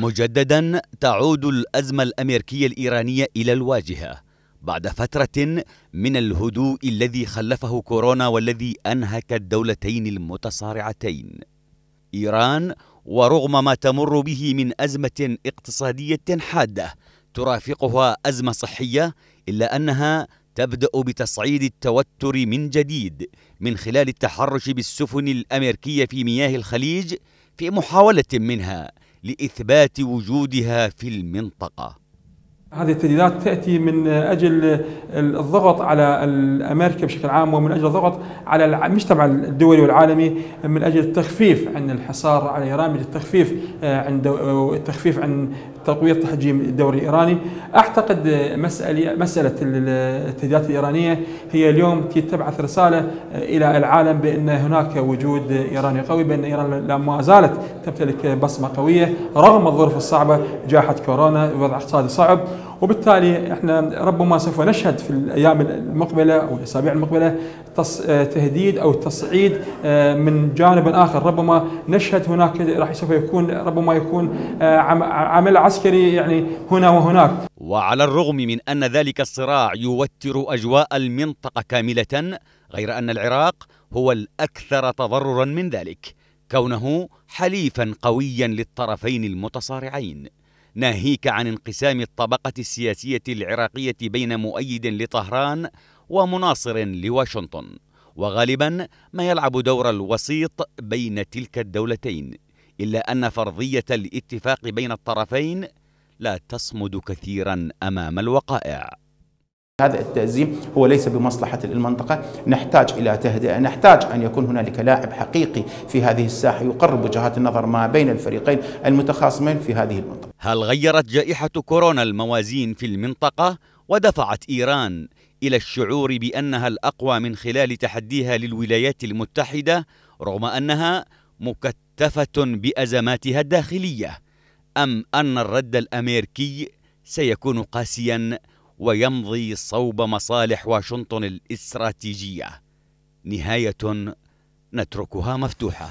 مجددا تعود الأزمة الأمريكية الإيرانية إلى الواجهة بعد فترة من الهدوء الذي خلفه كورونا والذي أنهك الدولتين المتصارعتين. إيران ورغم ما تمر به من أزمة اقتصادية حادة ترافقها أزمة صحية إلا أنها تبدأ بتصعيد التوتر من جديد من خلال التحرش بالسفن الأمريكية في مياه الخليج في محاولة منها لإثبات وجودها في المنطقة. هذه التهديدات تأتي من أجل الضغط على أمريكا بشكل عام ومن أجل الضغط على المجتمع الدولي والعالمي من أجل التخفيف عن الحصار على إيران من التخفيف عن التخفيف عن تقوية تحجيم الدوري الإيراني. أعتقد مسألة مسألة التهديدات الإيرانية هي اليوم تبعث رسالة إلى العالم بأن هناك وجود إيراني قوي بأن إيران ما زالت تمتلك بصمة قوية رغم الظروف الصعبة جائحة كورونا وضع اقتصادي صعب. وبالتالي إحنا ربما سوف نشهد في الأيام المقبلة أو الأسابيع المقبلة تهديد أو تصعيد من جانب آخر. ربما نشهد هناك راح سوف يكون ربما يكون عمل عسكري يعني هنا وهناك. وعلى الرغم من أن ذلك الصراع يوتر أجواء المنطقة كاملة غير أن العراق هو الأكثر تضررا من ذلك كونه حليفا قويا للطرفين المتصارعين. ناهيك عن انقسام الطبقة السياسية العراقية بين مؤيد لطهران ومناصر لواشنطن وغالبا ما يلعب دور الوسيط بين تلك الدولتين إلا أن فرضية الاتفاق بين الطرفين لا تصمد كثيرا أمام الوقائع. هذا التأزيم هو ليس بمصلحة المنطقة. نحتاج إلى تهدئة. نحتاج أن يكون هنالك لاعب حقيقي في هذه الساحة يقرب وجهات النظر ما بين الفريقين المتخاصمين في هذه المنطقة. هل غيرت جائحة كورونا الموازين في المنطقة ودفعت إيران إلى الشعور بأنها الأقوى من خلال تحديها للولايات المتحدة رغم أنها مكتفة بأزماتها الداخلية؟ أم أن الرد الأمريكي سيكون قاسيا ويمضي صوب مصالح واشنطن الإستراتيجية. نهاية نتركها مفتوحة.